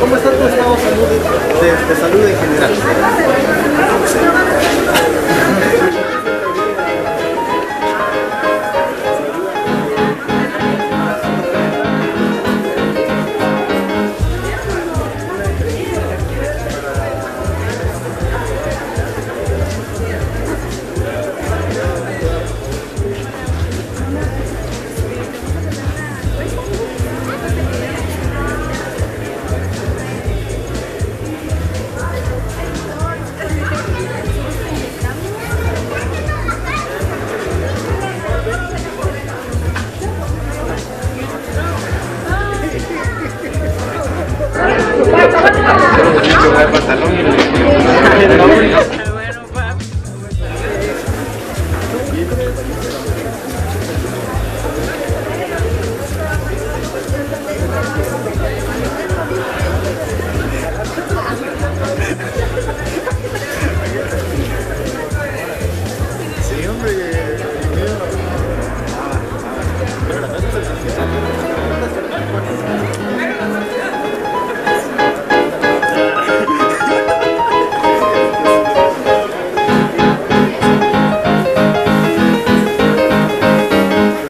¿Cómo está tu estado de salud, de, de salud en general?